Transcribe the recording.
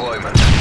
deployment.